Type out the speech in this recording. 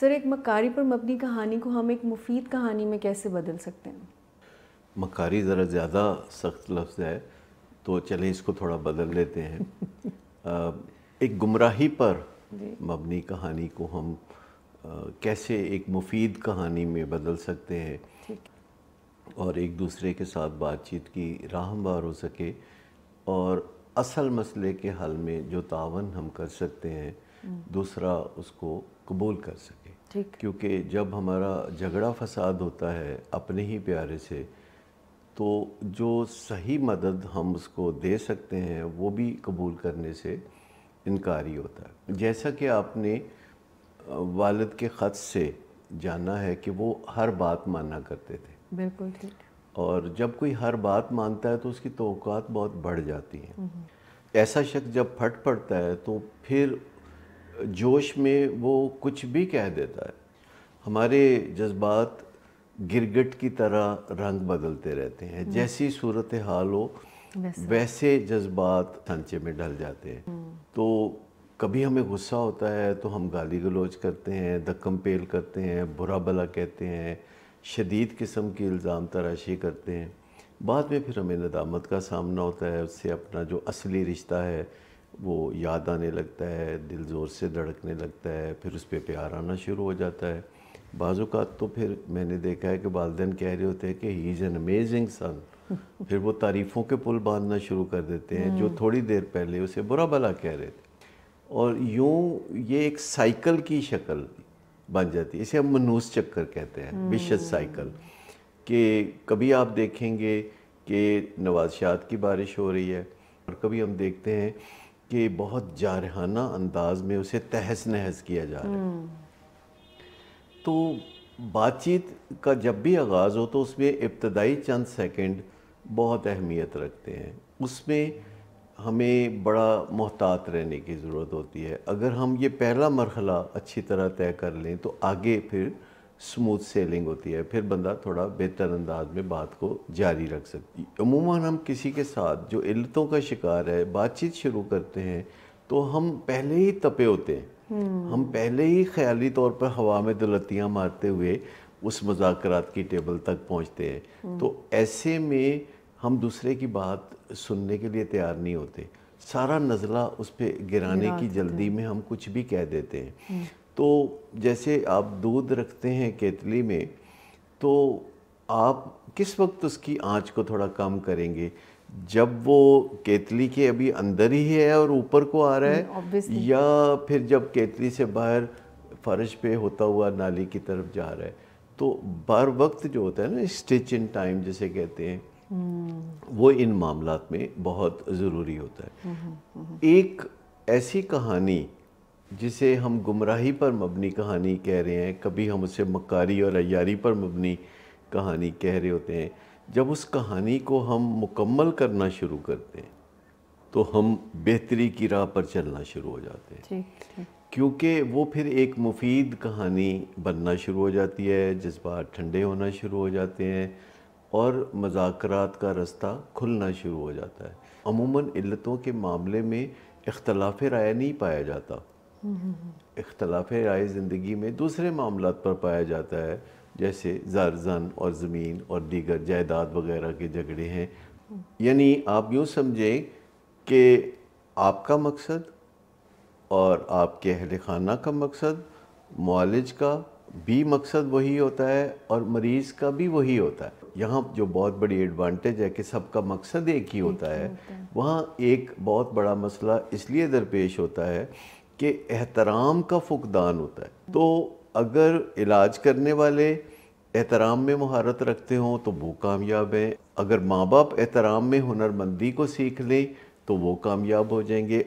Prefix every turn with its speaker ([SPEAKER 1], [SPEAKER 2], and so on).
[SPEAKER 1] Sir एक मकारी पर मबनी कहानी को हम एक मुफीद कहानी में कैसे बदल सकते हैं?
[SPEAKER 2] मकारी ज़रा ज़्यादा सख्त लफ्ज़ है तो चले इसको थोड़ा बदल लेते हैं। आ, एक गुमराही पर मबनी कहानी को हम आ, कैसे एक मुफीद कहानी में बदल सकते हैं और एक दूसरे के साथ बातचीत की राह हमवार हो सके और असल मसले के हल में जो तावन हम कर सकते हैं दूसरा उसको कबूल कर सके। क्योंकि जब हमारा झगड़ा फसाद होता है अपने ही प्यारे से तो जो सही मदद हम उसको दे सकते हैं वो भी कबूल करने से इनकारी होता है। जैसा कि आपने वालद के ख़त से जाना है कि वो हर बात माना करते थे।
[SPEAKER 1] बिल्कुल ठीक।
[SPEAKER 2] और जब कोई हर बात मानता है तो उसकी तो बहुत बढ़ जाती हैं। ऐसा शख्स जब फट पड़ता है तो फिर जोश में वो कुछ भी कह देता है। हमारे जज्बात गिरगट की तरह रंग बदलते रहते हैं। हम्म। जैसी सूरत हाल हो वैसे। जज्बात सांचे में ढल जाते हैं। हम्म। तो कभी हमें गुस्सा होता है तो हम गाली गलोच करते हैं दक्कम पेल करते हैं बुरा भला कहते हैं शदीद किस्म की इल्ज़ाम तराशी करते हैं। बाद में फिर हमें नदामत का सामना होता है उससे अपना जो असली रिश्ता है वो याद आने लगता है दिल ज़ोर से धड़कने लगता है फिर उस पर प्यार आना शुरू हो जाता है बाज़ात तो फिर मैंने देखा है कि वालदेन कह रहे होते हैं कि he is an amazing son फिर वो तारीफ़ों के पुल बांधना शुरू कर देते हैं जो हम्म। थोड़ी देर पहले उसे बुरा भला कह रहे थे और यूँ ये एक साइकिल की शक्ल बन जाती है इसे हम मनूस चक्कर कहते हैं विशद हम्म। साइकिल कि कभी आप देखेंगे कि नवाजशात की बारिश हो रही है और कभी हम देखते हैं कि बहुत जारहाना अंदाज में उसे तहस नहस किया जा रहा है। हम्म। तो बातचीत का जब भी आगाज़ हो तो उसमें इब्तदाई चंद सेकंड बहुत अहमियत रखते हैं। उसमें हमें बड़ा मोहतात रहने की ज़रूरत होती है। अगर हम ये पहला मरहला अच्छी तरह तय कर लें तो आगे फिर स्मूथ सेलिंग होती है फिर बंदा थोड़ा बेहतर अंदाज में बात को जारी रख सकती है अमूमन हम किसी के साथ जो इल्लतों का शिकार है बातचीत शुरू करते हैं तो हम पहले ही तपे होते हैं हम्म। हम पहले ही ख्याली तौर पर हवा में दलतियाँ मारते हुए उस मजाकरात की टेबल तक पहुँचते हैं हम्म। तो ऐसे में हम दूसरे की बात सुनने के लिए तैयार नहीं होते सारा नज़ला उस पर गिराने की जल्दी में हम कुछ भी कह देते हैं हम्म। तो जैसे आप दूध रखते हैं केतली में तो आप किस वक्त उसकी आँच को थोड़ा कम करेंगे? जब वो केतली के अभी अंदर ही है और ऊपर को आ रहा है हम्म, या फिर जब केतली से बाहर फर्श पे होता हुआ नाली की तरफ़ जा रहा है? तो बार वक्त जो होता है ना स्टिच इन टाइम जिसे कहते हैं हम्म। वो इन मामला में बहुत ज़रूरी होता है। हम्म, एक ऐसी कहानी जिसे हम गुमराही पर मबनी कहानी कह रहे हैं कभी हम उसे मकारी और अयारी पर मबनी कहानी कह रहे होते हैं। जब उस कहानी को हम मुकम्मल करना शुरू करते हैं तो हम बेहतरी की राह पर चलना शुरू हो जाते हैं। क्योंकि वो फिर एक मुफीद कहानी बनना शुरू हो जाती है जज्बात ठंडे होना शुरू हो जाते हैं और मजाकरात का रास्ता खुलना शुरू हो जाता है। अमूमन इल्लतों के मामले में इख्तलाफ राय नहीं पाया जाता। इख्तलाफ राय ज़िंदगी में दूसरे मामला पर पाया जाता है जैसे ज़ारजन और ज़मीन और दीगर जायदाद वगैरह के झगड़े हैं। यानी आप यूँ समझें कि आपका मकसद और आपके अहल खाना का मकसद मालज का भी मकसद वही होता है और मरीज़ का भी वही होता है। यहाँ जो बहुत बड़ी एडवांटेज है कि सबका मकसद एक ही होता है, है। वहाँ एक बहुत बड़ा मसला इसलिए दरपेश होता है कि एहतराम का फुकदान होता है। तो अगर इलाज करने वाले एहतराम में महारत रखते हों तो वो कामयाब हैं। अगर माँ बाप एहतराम में हुनरमंदी को सीख लें तो वो कामयाब हो जाएँगे।